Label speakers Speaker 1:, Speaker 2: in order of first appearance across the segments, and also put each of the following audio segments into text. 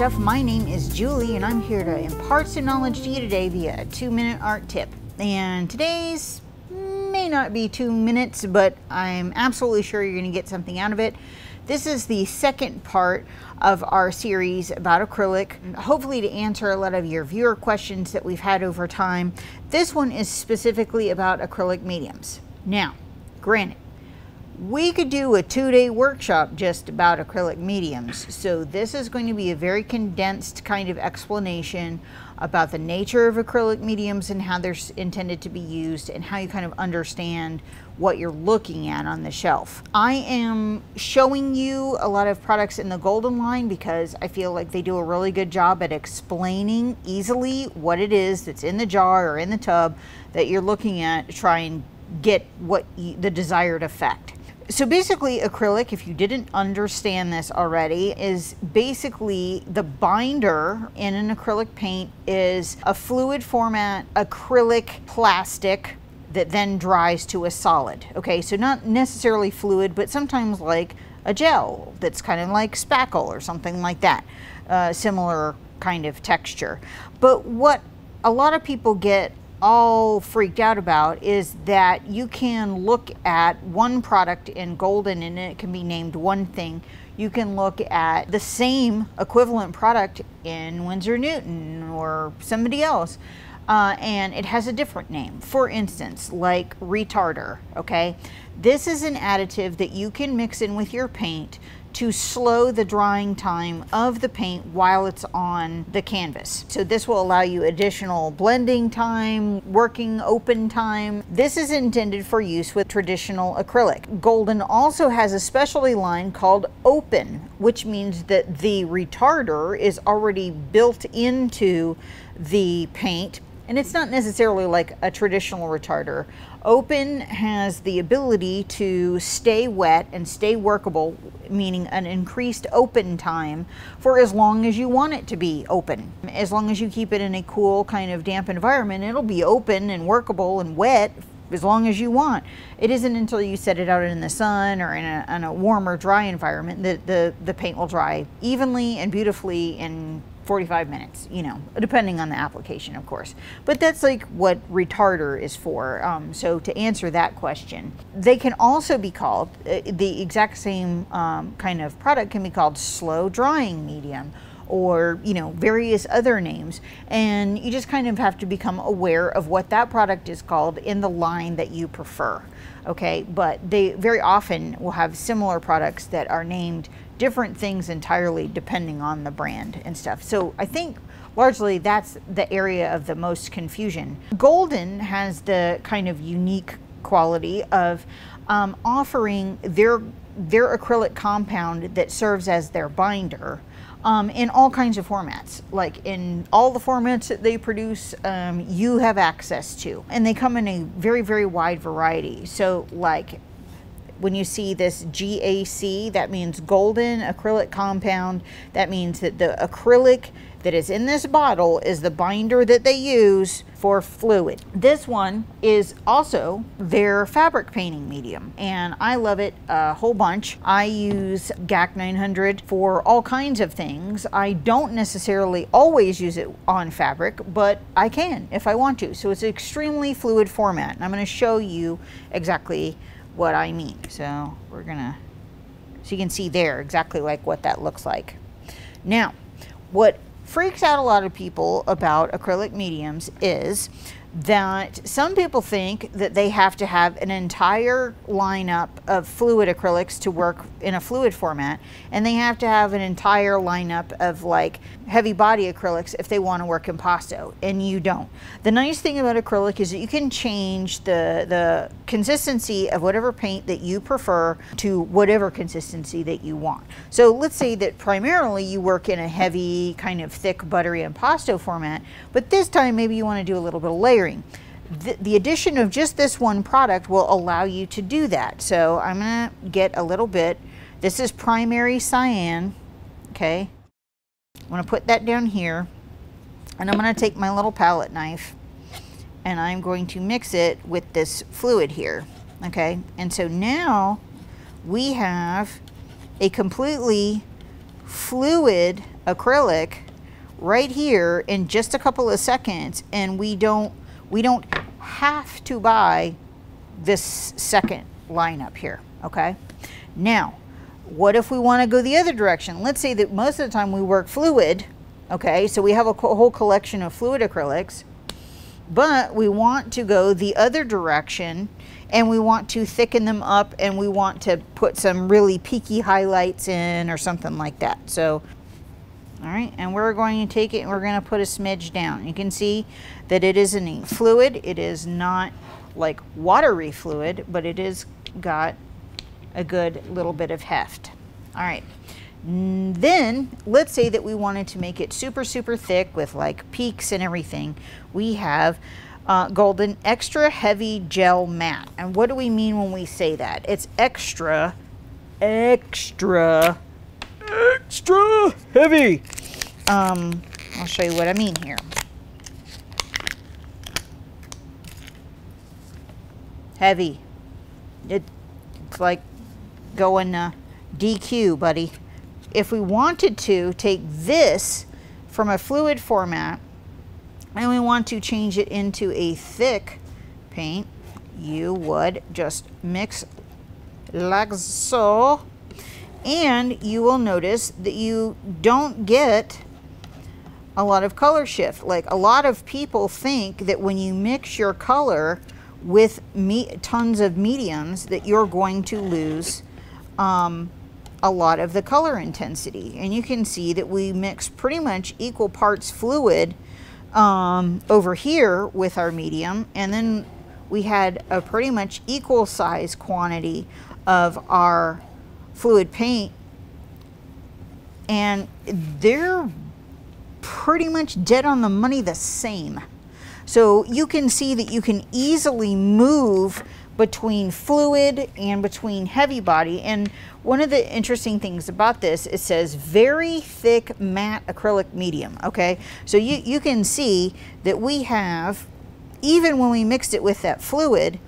Speaker 1: Stuff. My name is Julie and I'm here to impart some knowledge to you today via a two minute art tip. And today's may not be two minutes, but I'm absolutely sure you're going to get something out of it. This is the second part of our series about acrylic, hopefully to answer a lot of your viewer questions that we've had over time. This one is specifically about acrylic mediums. Now, granted, we could do a two-day workshop just about acrylic mediums. So this is going to be a very condensed kind of explanation about the nature of acrylic mediums and how they're intended to be used and how you kind of understand what you're looking at on the shelf. I am showing you a lot of products in the golden line because I feel like they do a really good job at explaining easily what it is that's in the jar or in the tub that you're looking at to try and get what you, the desired effect. So basically acrylic, if you didn't understand this already, is basically the binder in an acrylic paint is a fluid format acrylic plastic that then dries to a solid. Okay, so not necessarily fluid, but sometimes like a gel that's kind of like spackle or something like that. Uh, similar kind of texture. But what a lot of people get all freaked out about is that you can look at one product in golden and it can be named one thing. You can look at the same equivalent product in Winsor Newton or somebody else. Uh, and it has a different name. For instance, like retarder, okay? This is an additive that you can mix in with your paint to slow the drying time of the paint while it's on the canvas. So this will allow you additional blending time, working open time. This is intended for use with traditional acrylic. Golden also has a specialty line called open, which means that the retarder is already built into the paint and it's not necessarily like a traditional retarder. Open has the ability to stay wet and stay workable, meaning an increased open time for as long as you want it to be open. As long as you keep it in a cool kind of damp environment, it'll be open and workable and wet as long as you want. It isn't until you set it out in the sun or in a, in a warmer, dry environment that the, the paint will dry evenly and beautifully and 45 minutes, you know, depending on the application, of course. But that's like what retarder is for. Um, so to answer that question, they can also be called, uh, the exact same um, kind of product can be called slow drying medium or you know various other names and you just kind of have to become aware of what that product is called in the line that you prefer okay but they very often will have similar products that are named different things entirely depending on the brand and stuff. So I think largely that's the area of the most confusion. Golden has the kind of unique quality of um, offering their their acrylic compound that serves as their binder um, in all kinds of formats. Like in all the formats that they produce, um, you have access to. And they come in a very, very wide variety. So like when you see this GAC, that means golden acrylic compound. That means that the acrylic that is in this bottle is the binder that they use for fluid. This one is also their fabric painting medium and I love it a whole bunch. I use GAC 900 for all kinds of things. I don't necessarily always use it on fabric, but I can if I want to. So it's an extremely fluid format and I'm going to show you exactly what I mean. So we're gonna, so you can see there exactly like what that looks like. Now, what freaks out a lot of people about acrylic mediums is that some people think that they have to have an entire lineup of fluid acrylics to work in a fluid format and they have to have an entire lineup of like heavy body acrylics if they want to work in impasto and you don't. The nice thing about acrylic is that you can change the the consistency of whatever paint that you prefer to whatever consistency that you want. So let's say that primarily you work in a heavy kind of thick buttery impasto format but this time maybe you want to do a little bit of layer The, the, addition of just this one product will allow you to do that. So I'm to get a little bit. This is primary cyan. Okay. I'm to put that down here. And I'm going to take my little palette knife and I'm going to mix it with this fluid here. Okay. And so now we have a completely fluid acrylic right here in just a couple of seconds and we don't we don't have to buy this second line up here okay? Now what if we want to go the other direction? Let's say that most of the time we work fluid okay? So we have a whole collection of fluid acrylics but we want to go the other direction and we want to thicken them up and we want to put some really peaky highlights in or something like that. So, all right, and we're going to take it and we're going to put a smidge down. You can see that it is a fluid. It is not like watery fluid, but it is got a good little bit of heft. All right. Then let's say that we wanted to make it super, super thick with like peaks and everything. We have uh, golden extra heavy gel matte. And what do we mean when we say that? It's extra, extra, extra heavy. Um, I'll show you what I mean here. Heavy. It, it's like going uh, DQ, buddy. If we wanted to take this from a fluid format and we want to change it into a thick paint, you would just mix like so. And you will notice that you don't get a lot of color shift. Like a lot of people think that when you mix your color with me tons of mediums that you're going to lose um, a lot of the color intensity. And you can see that we mix pretty much equal parts fluid um, over here with our medium and then we had a pretty much equal size quantity of our fluid paint and they're pretty much dead on the money the same. So you can see that you can easily move between fluid and between heavy body. And one of the interesting things about this, it says very thick matte acrylic medium, okay? So you, you can see that we have, even when we mixed it with that fluid,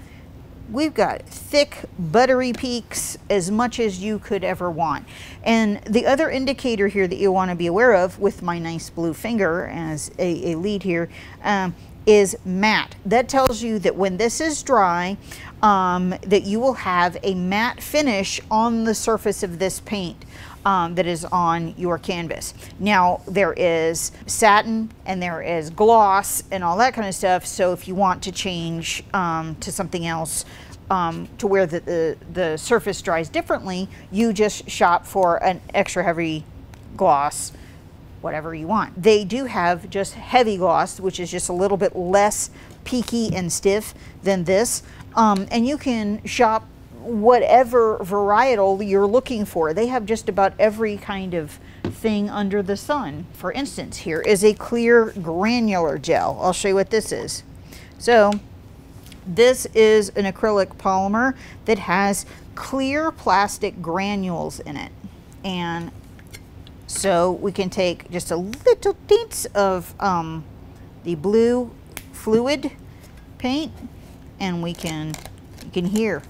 Speaker 1: we've got thick buttery peaks as much as you could ever want. And the other indicator here that you want to be aware of with my nice blue finger as a, a lead here um, is matte. That tells you that when this is dry, um, that you will have a matte finish on the surface of this paint. Um, that is on your canvas. Now there is satin and there is gloss and all that kind of stuff. So if you want to change um, to something else um, to where the, the, the surface dries differently, you just shop for an extra heavy gloss whatever you want. They do have just heavy gloss, which is just a little bit less peaky and stiff than this. Um, and you can shop whatever varietal you're looking for. They have just about every kind of thing under the sun. For instance, here is a clear granular gel. I'll show you what this is. So this is an acrylic polymer that has clear plastic granules in it. And so we can take just a little tints of um, the blue fluid paint and we can, you can hear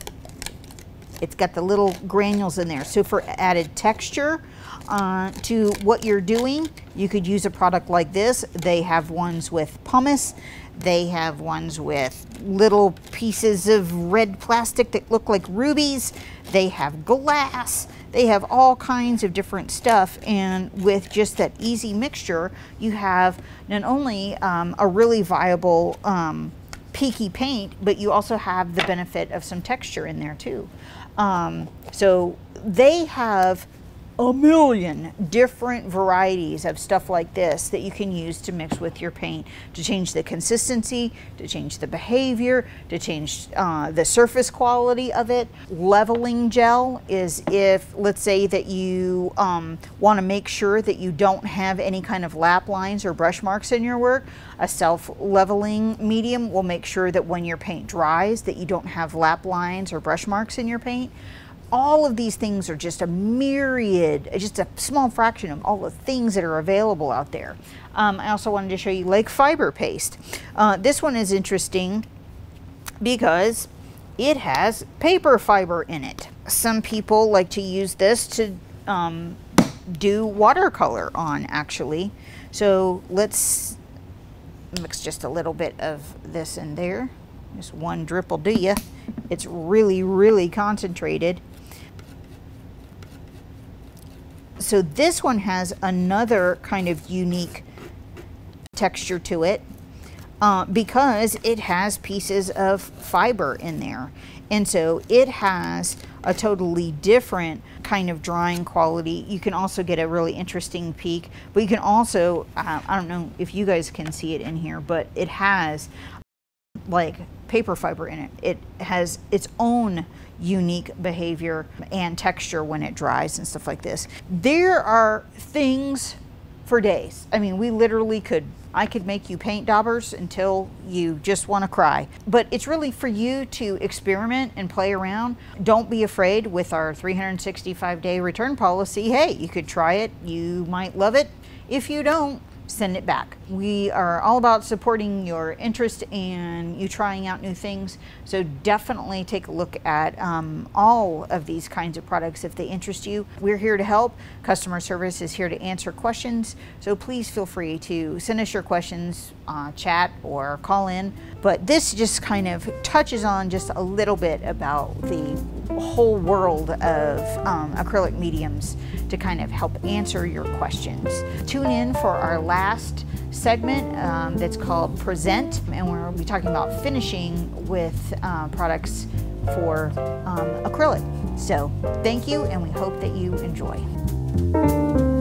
Speaker 1: it's got the little granules in there. So for added texture uh, to what you're doing, you could use a product like this. They have ones with pumice. They have ones with little pieces of red plastic that look like rubies. They have glass. They have all kinds of different stuff and with just that easy mixture, you have not only um, a really viable um, peaky paint, but you also have the benefit of some texture in there too. Um, so they have a million different varieties of stuff like this that you can use to mix with your paint to change the consistency, to change the behavior, to change uh, the surface quality of it. Leveling gel is if, let's say that you um, want to make sure that you don't have any kind of lap lines or brush marks in your work. A self-leveling medium will make sure that when your paint dries that you don't have lap lines or brush marks in your paint all of these things are just a myriad, just a small fraction of all the things that are available out there. Um, I also wanted to show you Lake Fiber Paste. Uh, this one is interesting because it has paper fiber in it. Some people like to use this to um, do watercolor on actually. So let's mix just a little bit of this in there. Just one drip will do you. It's really, really concentrated. So this one has another kind of unique texture to it uh, because it has pieces of fiber in there. And so it has a totally different kind of drying quality. You can also get a really interesting peak, but you can also, uh, I don't know if you guys can see it in here, but it has like paper fiber in it. It has its own unique behavior and texture when it dries and stuff like this. There are things for days. I mean, we literally could I could make you paint daubers until you just want to cry. But it's really for you to experiment and play around. Don't be afraid with our 365 day return policy. Hey, you could try it. You might love it. If you don't, send it back. We are all about supporting your interest and you trying out new things. So definitely take a look at um, all of these kinds of products if they interest you. We're here to help. Customer service is here to answer questions. So please feel free to send us your questions, uh, chat or call in. But this just kind of touches on just a little bit about the whole world of um, acrylic mediums to kind of help answer your questions. Tune in for our last segment um, that's called Present, and we'll be talking about finishing with uh, products for um, acrylic. So thank you, and we hope that you enjoy.